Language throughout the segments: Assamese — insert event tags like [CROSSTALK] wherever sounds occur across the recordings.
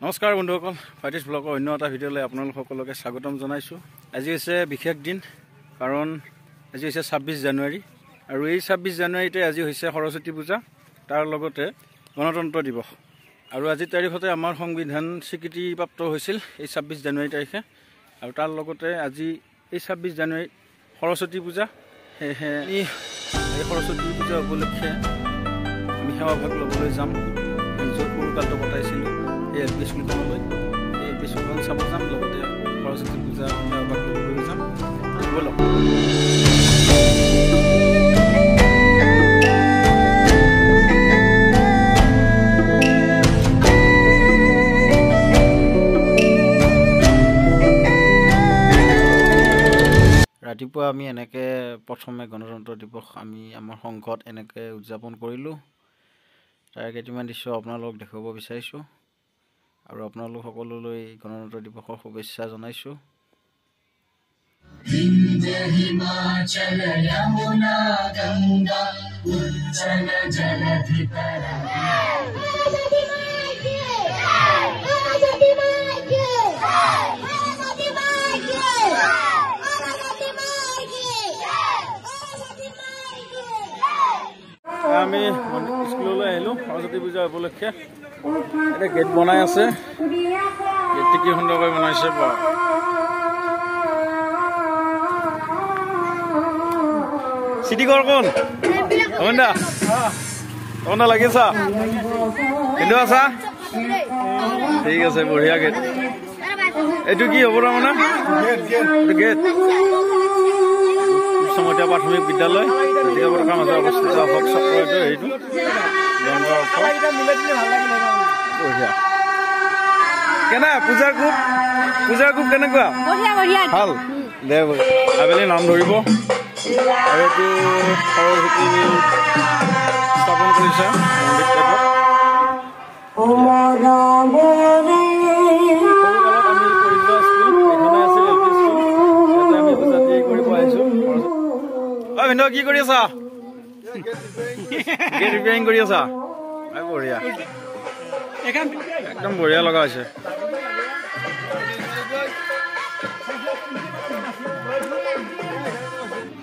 নমস্কাৰ বন্ধুসকল ফাইটিছ ব্লগৰ অন্য এটা ভিডিঅ'লৈ আপোনালোক সকলোকে স্বাগতম জনাইছোঁ। আজি হৈছে বিশেষ দিন কাৰণ আজি হৈছে ছাব্বিছ জানুৱাৰী আৰু এই ছাব্বিছ জানুৱাৰীতে আজি হৈছে সৰস্বতী পূজা তাৰ লগতে গণতন্ত্ৰ দিৱস। আৰু আজিৰ তাৰিখতে আমাৰ সংবিধান স্বীকৃতিপ্ৰাপ্ত হৈছিল এই ছাব্বিছ জানুৱাৰী তাৰিখে। আৰু তাৰ লগতে আজি এই ছাব্বিছ জানুৱাৰীত সৰস্বতী পূজা। সেয়েহে এই সৰস্বতী পূজা উপলক্ষে আমি সেৱাভাগ ল'বলৈ যাম। নিজৰ সৰুকালটো কটাইছিলোঁ এই এই চাব যাম লগতে সৰস্বতী পূজা ল'বলৈ যাম ব'লক ৰাতিপুৱা আমি এনেকৈ প্ৰথমে গণতন্ত্ৰ দিৱস আমি আমাৰ সংঘত এনেকৈ উদযাপন কৰিলোঁ তাৰে কেইটামান দৃশ্য আপোনালোকক দেখুৱাব বিচাৰিছোঁ আৰু আপোনালোক সকলোলৈ গণতন্ত্ৰ দিৱসৰ শুভেচ্ছা জনাইছোঁ विन्द्य हिमाचल यमुना गङ्गा उज्जल जलधितरङ्गा পূজা উপলক্ষে এতিয়া গেট বনাই আছে। গেটটো কি সুন্দৰকৈ বনাইছে অমন্দা। লাগিছা? কিন্তু আছা? ঠিক আছে বঢ়িয়া গেট। এইটো কি হ'ব তাৰমানে? গেট চমতীয়া প্ৰাথমিক বিদ্যালয়। মাজত অৱস্থিত হেৰিটো বঢ়িয়া। কেনে গ্ৰুপ গ্ৰুপ কেনেকুৱা? ভাল? দে। আবেলি নাম ধৰিব। আৰু এইটো সৰস্বতী স্থাপন কৰিছে মন্দিৰ টাইপত। ঐ ভিন্দ কি কৰি আছা? গেট ৰিপেয়াৰিং কৰি আছা? বঢ়িয়া। একদম বঢ়িয়া লগা হৈছে।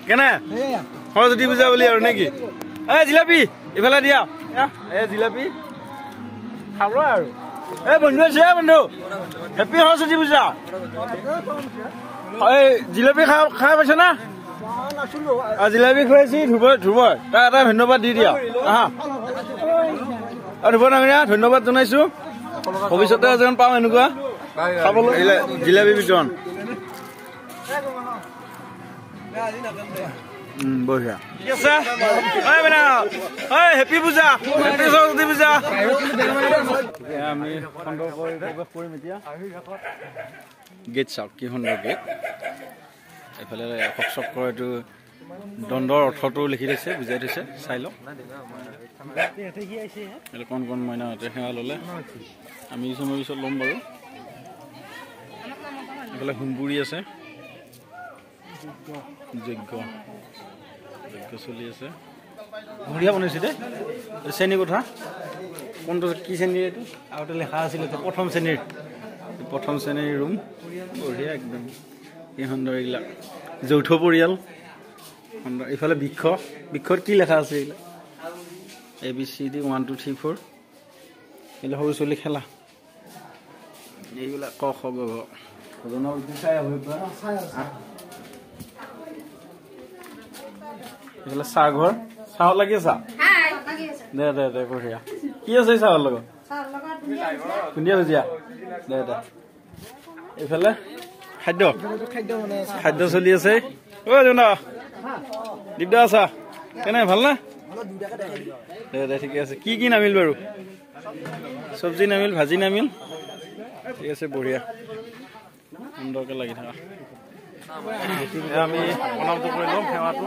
কেনে? সৰস্বতী পূজা বুলি আৰু নেকি? এই জিলাপি ইফালে দিয়া। এই জিলাপি। খাব আৰু। এই বন্ধু আছে এ বন্ধু। হেপী সৰস্বতী পূজা। এই জিলাপি খাই খাই পাইছে না? জিলাপি খুৱাইছি ধ্ৰুৱ ধ্ৰুৱই তাক এটা ধন্যবাদ দি দিয়া। আহা। ধ্ৰুৱ ডাঙৰীয়া ধন্যবাদ জনাইছো। ভৱিষ্যতে যেন পাওঁ এনেকুৱা। খাবলৈ। জিলা- জিলাপি বিতৰণ। উম, বঢ়িয়া। ঠিক আছে? ঐ বেনা ঐ হেপী পূজা হেপী সৰস্বতী পূজা। এতিয়া আমি সুন্দৰকৈ প্ৰৱেশ কৰিম এতিয়া গেট চাওক কি সুন্দৰ গেট। এইফালে এইটো দণ্ডৰ অৰ্থটো লিখি থৈছে বুজাই থৈছে চাই লওক কণ কণ মইনাহঁতে সেৱা ল'লে? আমি কিছু মই পিছত ল'ম বাৰু। এইফালে সোণপুৰি আছে। যজ্ঞ। যজ্ঞ চলি আছে। বঢ়িয়া বনাইছে দেই। শ্ৰেণী কোঠা কোনটো কি শ্ৰেণীৰ এইটো? আগতে লেখা আছিলে প্ৰথম শ্ৰেণীৰ প্ৰথম শ্ৰেণীৰ ৰুম। বঢ়িয়া একদম। কি সুন্দৰ এইবিলাক যৌথ পৰিয়াল। সুন্দৰ ইফালে বৃক্ষ। বৃক্ষত কি লেখা আছে এইবিলাক? A B C D one two three four এইবিলাক সৰু ছোৱালী খেলা। এইবিলাক ক খ গ ঘ। এইফালে চাহ ঘৰ। চাহত লাগি আছা? দে দে দে বঢ়িয়া। কি আছে এই চাহৰ লগত? ধুনীয়া ভুজিয়া। দে দে। এইফালে খাদ্য? খাদ্য চলি আছে। ঐ জোনা দিগদাৰ আছা? কেনে ভালনে দে দে ঠিকে আছে। কি কি নামিল বাৰু? চব্জি নামিল ভাজি নামিল? ঠিক আছে বঢ়িয়া। সুন্দৰকৈ লাগি থাকা। আমি প্ৰণামটো কৰি ল'ম সেৱাটো।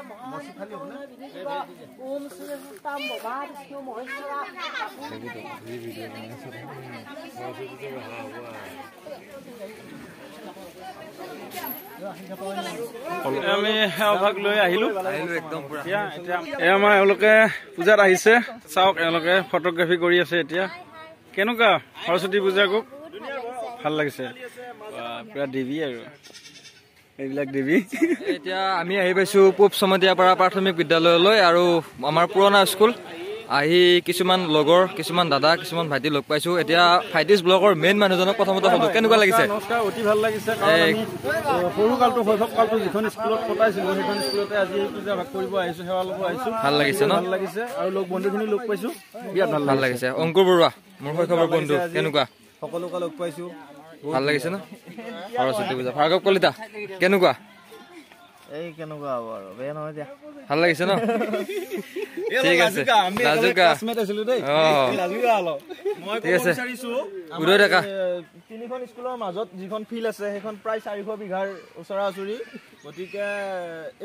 परम विश्व महाबाह देवता महादेवता ओम श्रीता महाविष्णु महेश्वरा আমি সেৱাভাগ লৈ আহিলো এতিয়া এতিয়া এয়া আমাৰ এওঁলোকে পূজাত আহিছে চাওক এওঁলোকে ফটোগ্ৰাফী কৰি আছে এতিয়া কেনেকুৱা সৰস্বতী পূজা কওক ভাল লাগিছে বাহ, পুৰা দেৱী আৰু এইবিলাক দেৱী। এতিয়া আমি আহি পাইছোঁ পূব চমতীয়াপাৰা প্ৰাথমিক বিদ্যালয়লৈ আৰু আমাৰ পুৰণা স্কুল। আহি কিছুমান লগৰ কিছুমান দাদা কিছুমান ভাইটি লগ পাইছোঁ। এতিয়া ভাইটিজ ব্লকৰ মেইন মানুহজনক প্ৰথমতে সোধো কেনেকুৱা লাগিছে? নমস্কাৰ অতি ভাল লাগিছে সৰু কালটো শৈশৱ কালটো যিখন স্কুলত কটাইছিলো সেইখন স্কুলতে আজি পূজা ভাগ কৰিব আহিছো সেৱা ল'ব আহিছো। ভাল লাগিছে ন? ভাল লাগিছে আৰু লগ বন্ধুখিনি লগ পাইছো। বিৰাট ভাল ভাল লাগিছে। লাগিছে। অংকুৰ বৰুৱা মোৰ শৈশৱৰ বন্ধু কেনেকুৱা? সকলোকে লগ পাইছো। ভাল লাগিছে ন? সৰস্বতী পূজা ভাৰ্গৱ কলিতা কেনেকুৱা? এই কেনেকুৱা হ'ব আৰু বেয়া নহয় দিয়া। ভাল লাগিছে ন? ঠিক আছে। লাজুকা আছিলো দেই। অ। মই ঠিক আছে। উদয় ডেকা। তিনিখন স্কুলৰ মাজত যিখন ফিল্ড আছে সেইখন প্ৰায় চাৰিশ বিঘাৰ ওচৰা ওচৰি গতিকে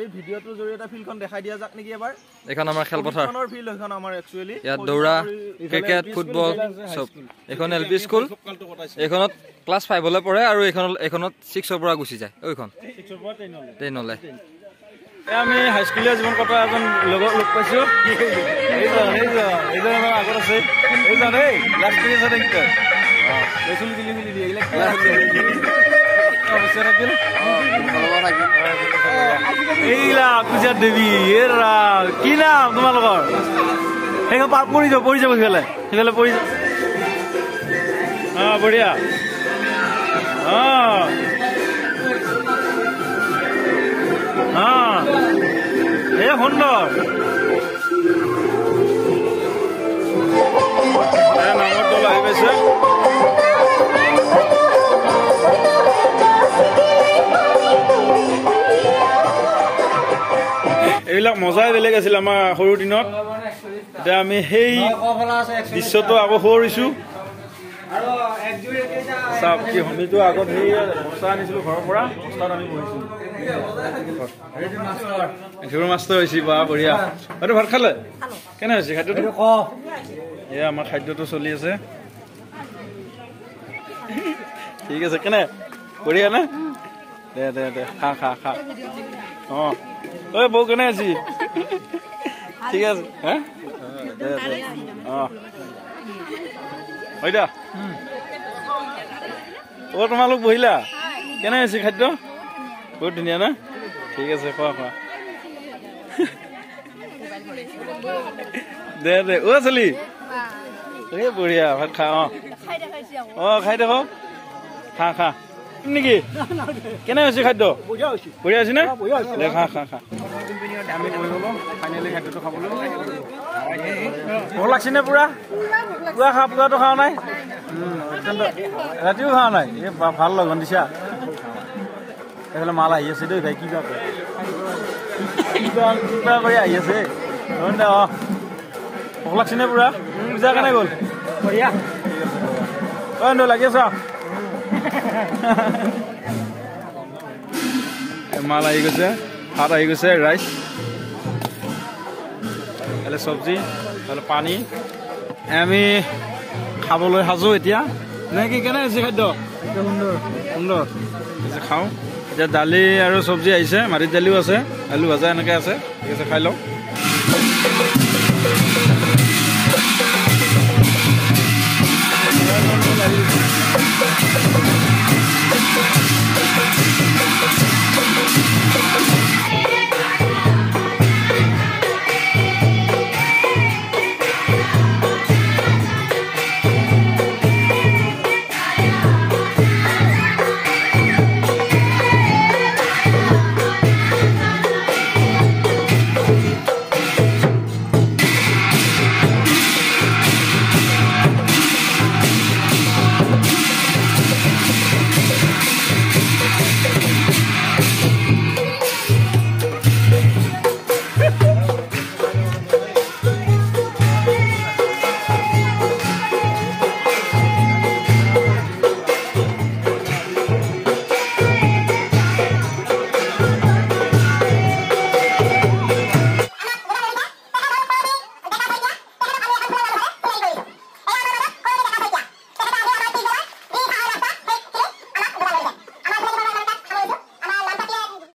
এই ভিডিঅ'টোৰ জৰিয়তে ফিল্ডখন দেখাই দিয়া যাক নেকি এবাৰ এইখন আমাৰ খেলপথাৰ ফিল্ড সেইখন আমাৰ একচুৱেলি ইয়াত দৌৰা ক্ৰিকেট ফুটবল চব এইখন এল পি স্কুল এইখনত ক্লাছ ফাইভলৈ পঢ়ে আৰু এইখনত এইখনত ছিক্সৰ পৰা গুচি যায় এইখন টেনলৈ আমি হাইস্কুলীয়া জীৱন কটা এজন লগৰ লগ পাইছো এইজন আমাৰ আগত আছে এইজন এই লাষ্ট কৰি আছে এইবিলাক কি নাম তোমালোকৰ? পাৰ যাব পৰি যাব সিফালে সিফালে পৰি যাব অ বঢ়িয়া। অ। সুন্দৰ। মজাই বেলেগ আছিল আমাৰ সৰু দিনত। এতিয়া আমি সেই দৃশ্যটো আকৌ সোঁৱৰিছো। চাওক কি আমিতো আগত সেই বস্তা আনিছিলো ঘৰৰ পৰা বস্তাত আমি বহিছিলো ঘিউৰ মাষ্টৰ। হৈছে বা বঢ়িয়া। বাইদেউ ভাত খালে? কেনে হৈছে খাদ্যটো? এয়া আমাৰ খাদ্যটো চলি আছে। ঠিক আছে কেনে? বঢ়িয়া নে? দে দে দে খা খা খা। অ। ঐ বৌ কেনে আছি [LAUGHS] ঠিক আছে হে? অ হয় দা অ তোমালোক বহিলা? কেনে হৈছে খাদ্য? বহুত ধুনীয়া না? ঠিক আছে খোৱা খোৱা। দে দে। অ চলি এই বঢ়িয়া। ভাত খা অ। অ খাই দেখক। খা খা। নেকি? কেনে হৈছে খাদ্য? বঢ়িয়া হৈছে। নে? দে খা খা খা। আমি বহি গলো ফাইনেলি খাদ্যটো খাবলৈ ভোক লাগছে নে পুৰা? পুৰা খা পুৰাটো খোৱা নাই? ৰাতিও খোৱা নাই? এই ভাল লগন দিছা। এইফালে মাল আহি আছে দেই ভাই কিবা কিবা কিবা কৰি আহি আছে। দে অ। ভোক লাগছে নে পুৰা? পূজা কেনে গ'ল? বঢ়িয়া। অ লাগি আছ। মাল আহি গৈছে ভাত আহি গৈছে ৰাইচ এইফালে চব্জি এইফালে পানী। আমি খাবলৈ সাজো এতিয়া। নে কি কেনে হৈছে খাদ্য? সুন্দৰ। সুন্দৰ। আছে খাওঁ। এতিয়া দালি আৰু চব্জি আহিছে মাটিৰ দালিও আছে আলু ভাজা এনেকৈ আছে ঠিক আছে খাই লওঁ।